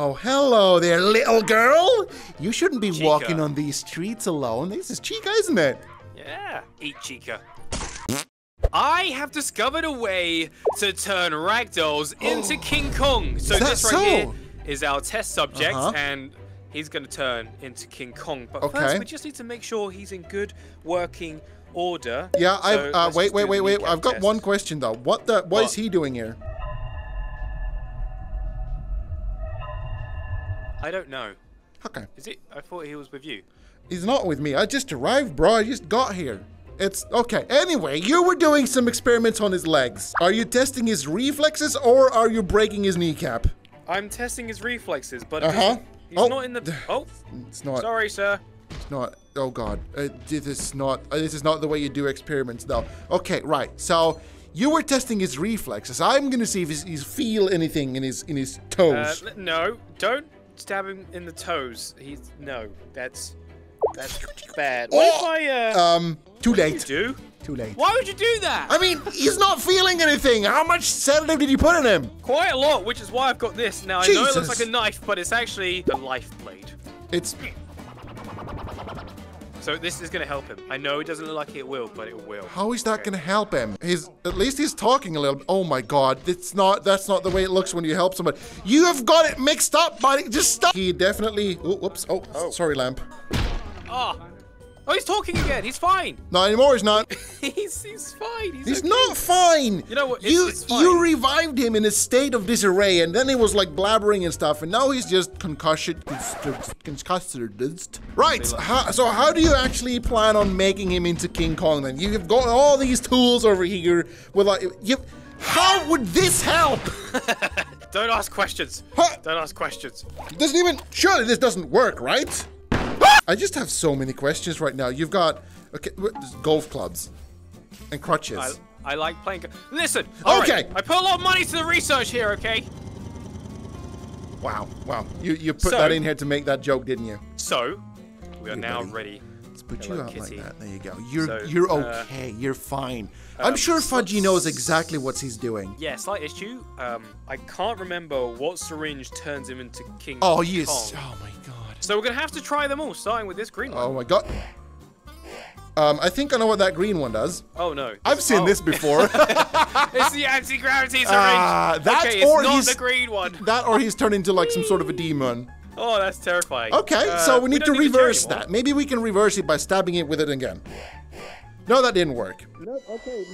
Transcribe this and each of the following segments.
Oh, hello there, little girl. You shouldn't be Chica. walking on these streets alone. This is Chica, isn't it? Yeah, eat Chica. I have discovered a way to turn ragdolls into King Kong. So Is this right so? here is our test subject, Uh-huh. and he's going to turn into King Kong. But Okay. first, we just need to make sure he's in good working order. Yeah, So I've, uh, wait, wait, wait, wait. I've got test. one question though. What the, what is What? he doing here? I don't know. Okay. Is it? I thought he was with you. He's not with me. I just arrived, bro. I just got here. It's okay. Anyway, you were doing some experiments on his legs. Are you testing his reflexes or are you breaking his kneecap? I'm testing his reflexes, but Uh-huh. he's Oh. not in the. Oh, It's not. sorry, sir. It's not. Oh God. Uh, this is not. Uh, this is not the way you do experiments, though. Okay, right. So you were testing his reflexes. I'm gonna see if he's, he's feel anything in his in his Uh, toes. no, don't stab him in the toes. He's no, that's that's bad. What if I uh? um, too what do you late. do? Too late. Why would you do that? I mean, he's not feeling anything. How much sedative did you put in him? Quite a lot, which is why I've got this. Now I know it looks like a knife, but it's actually the life blade. It's So this is gonna help him. I know it doesn't look like it will, but it will. how is that Okay. gonna help him? He's at least he's talking a little. Oh my God, it's not. That's not the way it looks when you help somebody. You have got it mixed up, buddy. Just stop. He definitely. Oh, whoops. Oh, Oh. sorry, lamp. Oh, oh, he's talking again. He's fine. Not anymore. He's not. he's he's fine. He's, He's okay. not fine. You know what, it's- You it's fine. you revived him in a state of disarray, and then he was like blabbering and stuff, and now he's just concussion concussed. Right. How, so how do you actually plan on making him into King Kong? Then you've got all these tools over here. With like you. How would this help? Don't ask questions. Huh? Don't ask questions. Doesn't even. Surely this doesn't work, right? I just have so many questions right now. You've got okay, golf clubs and crutches. I, I like playing. Listen. all right, Okay. I put a lot of money to the research here. Okay. Wow, wow. You you put So- that in here to make that joke, didn't you? So we are now buddy. ready. Let's put Hello, you out kitty. like that. There you go. You're So, you're uh, okay. you're fine. I'm um, sure Fudgy knows exactly what he's doing. Yeah, slight issue. Um, I can't remember what syringe turns him into King Oh yes. Kong. Oh my god. So we're gonna have to try them all, starting with this green one. Oh my god. Um, I think I know what that green one does. Oh no. I've seen Oh, this before. it's the anti-gravity syringe. Ah, that's okay, it's or not he's- the green one. that or he's turned into like some sort of a demon. Oh, that's terrifying. Okay, Uh, so we need to reverse that. Maybe we can reverse it by stabbing it with it again. No, that didn't work. Okay,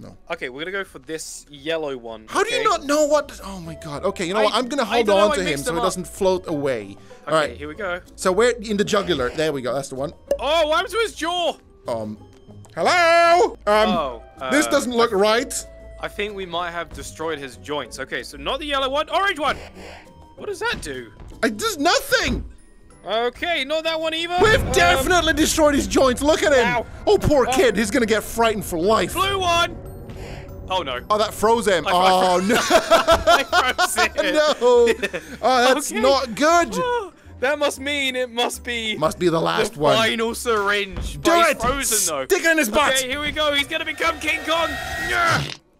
we're gonna go for this yellow one. How do you not know what? Oh my god. Okay, you know I- what? I'm gonna hold don't know, on to him so it doesn't float away. All Okay, right. here we go. So we're in the jugular. There we go. That's the one. Oh, what happened to his jaw? Um, hello. Um, Oh, this uh, doesn't look right. I think we might have destroyed his joints. Okay, so not the yellow one, orange one. What does that do? It does nothing. Okay, not that one either. We've Um, definitely destroyed his joints. Look at him. Ow. Oh, poor Oh. kid. He's gonna get frightened for life. Blue one. Oh no. Oh, that froze him. I- Oh no. I froze it. no. Oh, that's Okay. not good. that must mean it must be Must be the last the one. final syringe. Do but it. frozen though. Stick it in his butt. Okay, here we go. He's gonna become King Kong.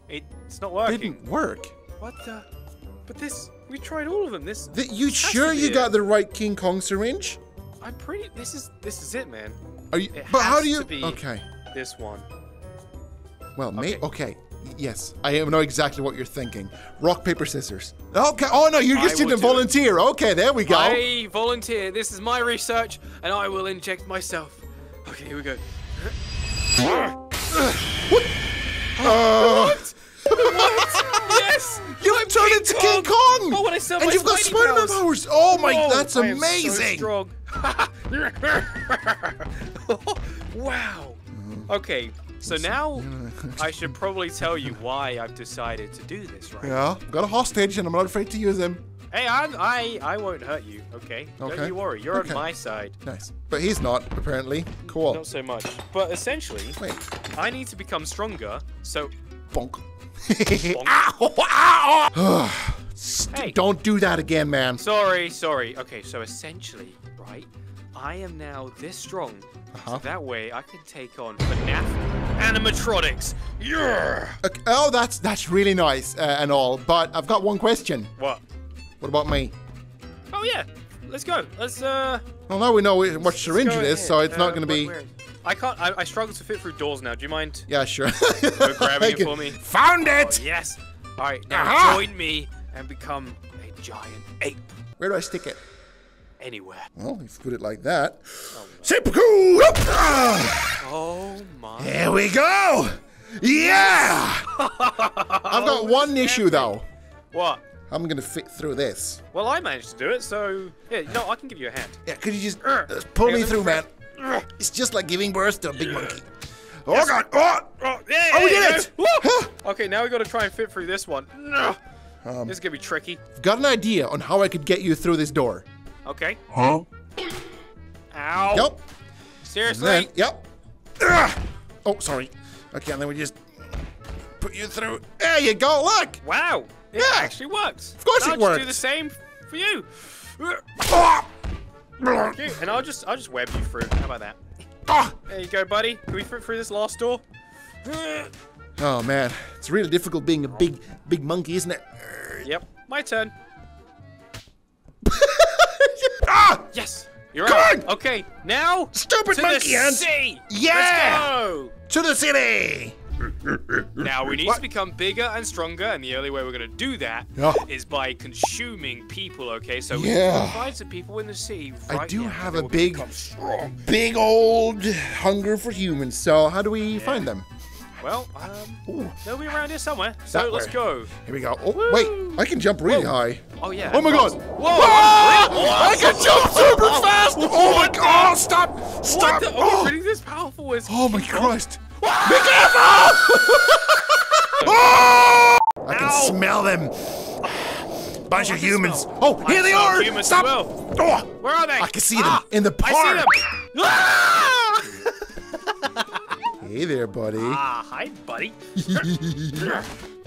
It's not working. Didn't work. What the? But this, we tried all of them. This, Th- you sure you it. got the right King Kong syringe? I'm pretty. This is this is it, man. Are you? It but how do you? Okay. This one. Well, Okay. okay. Yes, I know exactly what you're thinking. Rock, paper, scissors. Okay. Oh no, you're just going to it. volunteer. Okay, there we go. I volunteer. This is my research, and I will inject myself. Okay, here we go. Uh, yes! you I'm turned King into King Kong. Oh, when I sell and you've got Spider-Man powers. powers. Oh my, Whoa, that's I am so amazing. strong. wow. Okay, so now I should probably tell you why I've decided to do this, right? Yeah, got a hostage, and I'm not afraid to use him. Hey, I, I, I won't hurt you, okay? Okay. Don't you worry, you're Okay. on my side. Nice, but he's not apparently. Cool. Not so much. But essentially, Wait, I need to become stronger, so bonk. Bonk. Ow, ow. Hey. Don't do that again, man. Sorry, sorry. Okay, so essentially, right? I am now this strong. Uh-huh. So that way I can take on FNAF animatronics. Yeah. Okay, Oh, that's that's really nice uh, and all, but I've got one question. What? What about me? Oh yeah, let's go. Let's uh. Well, now we know what syringe go it is, so it's Uh, not going to be. where- I can't. I, I struggle to fit through doors now. Do you mind? Yeah, sure. Go grabbing it for me. Found it! Yes. All right, now Aha! join me and become a giant ape Where do I stick it? Anywhere. Well, if you put it like that. Seppuku! Ah, Oh my. Here we go! Yeah! I've got one issue though. What? I'm gonna fit through this. Well, I managed to do it, so yeah. No, I can give you a hand. Yeah, could you just uh, pull Hang me through, man? me It's just like giving birth to a big monkey. Oh god! Oh! Oh, yeah, Oh, we did it! Huh. Okay, now we got to try and fit through this one. No. Um, this is gonna be tricky. I've got an idea on how I could get you through this door. Okay. Huh? Ow. Yep. Seriously. then, yep. Ugh. Oh, sorry. Okay, and then we just put you through. There you go. Look. Wow. It Yeah. actually works. Of course I'll it just do the same for you. Okay, And I'll just I'll just web you through. How about that? Ah! There you go, buddy. Can we fit through this last door? Oh man, it's really difficult being a big, big monkey, isn't it? Yep. My turn. Yes. You're Come out. on! Okay. Now. Stupid to monkey the hands! sea. Yeah! To the city! Now we need What? to become bigger and stronger, and the only way we're gonna do that is Yeah. by consuming people. Okay, so we Yeah. can find some people in the city. I do now, have a big, strong. big old hunger for humans. So how do we find them? Well, um, Ooh, they'll be around here somewhere. So That let's way. go. here we go. Oh, wait, I can jump really high. Oh yeah. Oh my god! Whoa! Ah! I can jump super fast! Oh my god! Stop! What Stop! the? Oh, Oh, this powerful is? oh my Christ! Be careful! oh! I can Ow. smell them. Bunch of humans. smell- Oh, I here they are! humans Stop! well. Oh, Where are they? I can see them Ah, in the I see park. them. Ah! Hey there, buddy. ah, hi, buddy.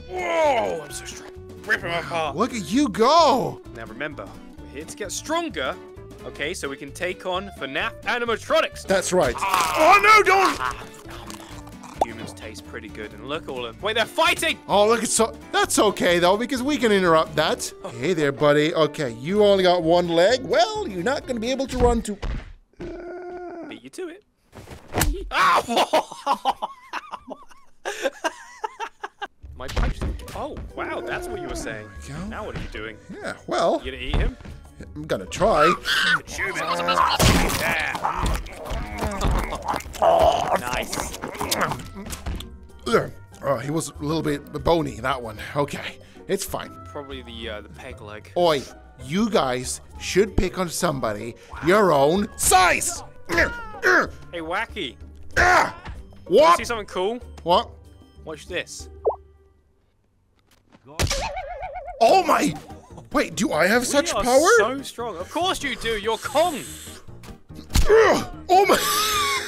Whoa, I'm so strong. Rip him apart. Look at you go! Now remember, we're here to get stronger. Okay, so we can take on FNAF animatronics. That's right. Ah. Oh no, don't! Ah, Humans taste pretty good, and look all of them. Wait, they're fighting! Oh, look, it's so. That's okay though, because we can interrupt that. Hey there, buddy. Okay, you only got one leg. Well, you're not gonna be able to run to. Beat you to it. Ow! Ah. Oh, wow, that's what you were saying. Now what are you doing? Yeah. Well, You gonna eat him? I'm gonna try. Him. Yeah. nice. Oh, he was a little bit bony. That one. Okay, it's fine. Probably the uh, the peg leg. Oi, you guys should pick on somebody your own size. Hey, Whacky. Ah! See something cool? What? Watch this. Oh my! Wait, do I have such we are power? so strong. Of course you do. You're Kong. Oh my!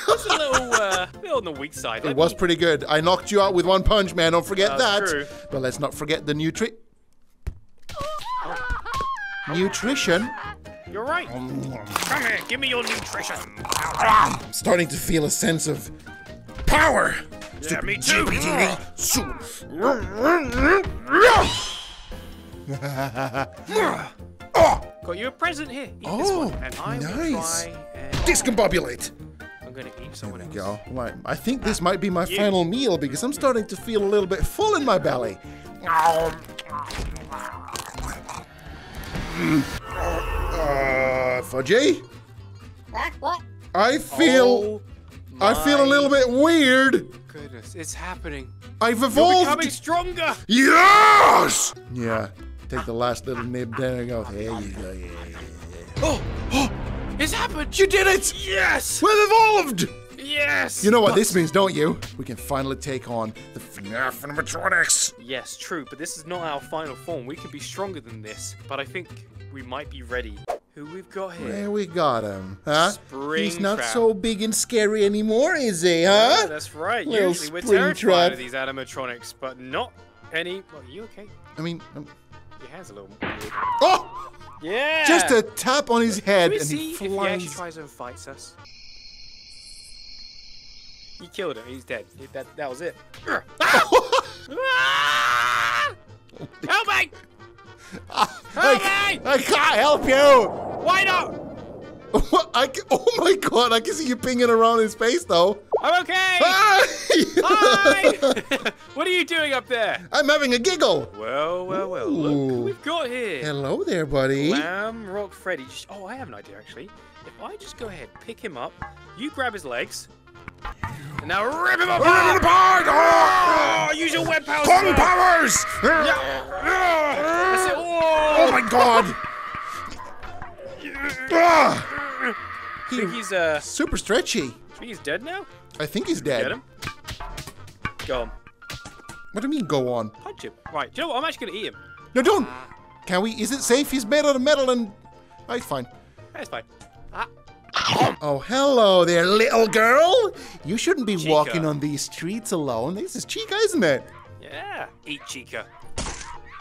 It's a little, uh, little on the weak side. It was pretty good. I knocked you out with one punch, man. Don't forget That's that. true. But let's not forget the nutri. Nutrition. You're right. Come here. Give me your nutrition. I'm starting to feel a sense of power. Yeah, me too. Oh, Got you a present here. Eat this Oh, one, and I will nice. and discombobulate. I'm gonna eat someone There else. we go. Right, I think this might be my You. final meal because I'm starting to feel a little bit full in my belly. Uh, Fudgy? I feel, Oh I feel a little bit weird. Goodness, it's happening. I've evolved. You're becoming stronger. Yes! Yeah. Take the last little nib. There and go. There you go. Yeah, yeah, yeah. Oh, oh, it's happened. You did it! Yes. We've evolved! Yes. You know what this means, don't you? We can finally take on the FNAF animatronics. Yes, true, but this is not our final form. We could be stronger than this, but I think we might be ready. Who we've got here? There we got him. Huh? He's not Springtrap. so big and scary anymore, is he, Yeah, huh? that's right. Little Usually we're terrified of these animatronics, but not any. Well, are you okay? I mean, um, Your hand's a little weird. oh! Yeah. Just a tap on his head Can we and see he if he actually tries and fights us? He killed him. He's dead. He- That, that was it. Ah! Help me! Help Like, me! I can't help you. Why not? What? I ca- oh my god, I can see you pinging around in space though. I'm okay. Ah! Hi. what are you doing up there? I'm having a giggle. Well, well, well. Look Ooh. who we've got here. Hello there, buddy. Lamb Rock Freddy. Just- Oh, I have an idea actually. If I just go ahead, pick him up, you grab his legs, and now rip him apart. Rip it apart! Oh, use your web powers. Kong sir. powers! It. Oh Oh, my god! Ah! I think he's uh, Super stretchy. I think he's dead now. I think he's dead. Get him. Go on, What do you mean go on? punch him. Right. Do you know what? I'm actually gonna eat him. No, don't. Can we? Is it safe? He's made out of metal and. Oh, he's fine. That's fine. Ah. Oh, hello there, little girl. You shouldn't be Chica. walking on these streets alone. This is Chica, isn't it? Yeah. Eat Chica.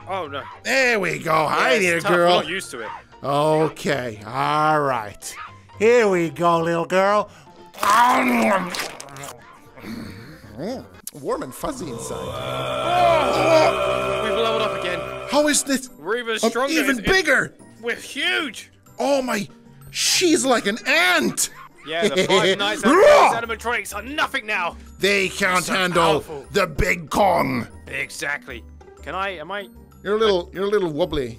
Oh no. There we go. Hi Yeah, there, tough. We're girl. not used to it. Okay, all right. Here we go, little girl. Warm and fuzzy inside. We've leveled up again. How is this? We're even I'm stronger. even It's- bigger. We're huge. Oh my, she's like an ant. Yeah, the Five Nights at animatronics are nothing now. They can't So handle powerful. the big Kong. Exactly. Can I? Am I? You're a little, you're a little wobbly,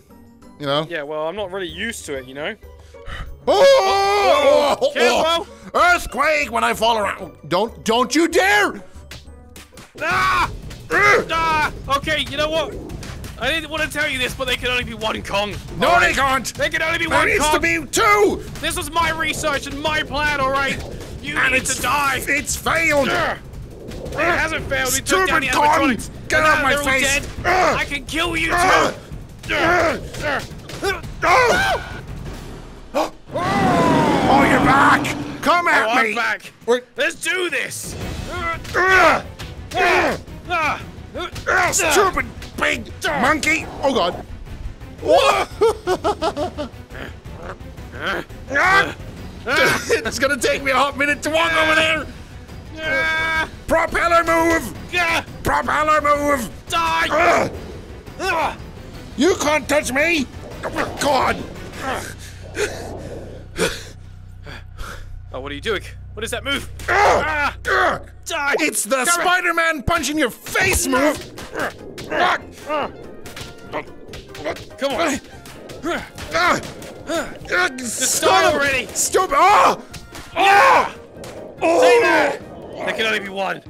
you know. Yeah. Well, I'm not really used to it, you know. Oh! Whoa, careful! Earthquake when I fall around. Don't, don't you dare! Ah! ah! Okay. You know what? I didn't want to tell you this, but they can only be one Kong. No, all they can't. They can only be There one needs Kong. to be two, This was my research and my plan. All right. You and need to die. It's failed. Ugh. It hasn't failed. We took down the Kong! Get off now my face! Ugh. I can kill you too. Ugh. Oh! you're back! Come at Oh, I'm me! back. We're- Let's do this. Stupid big monkey! Oh god! It's gonna take me a hot minute to walk over there. Propeller move! Propeller move! Die. You can't touch me! Oh, God! Oh, what are you doing? What is that move? Ah. Ugh. Die. It's the Spider-Man punch in your face move! Ah. Come on. Ah. Ah, start already. Stupid! Oh! Yeah. Oh! Stay there. There can only be one.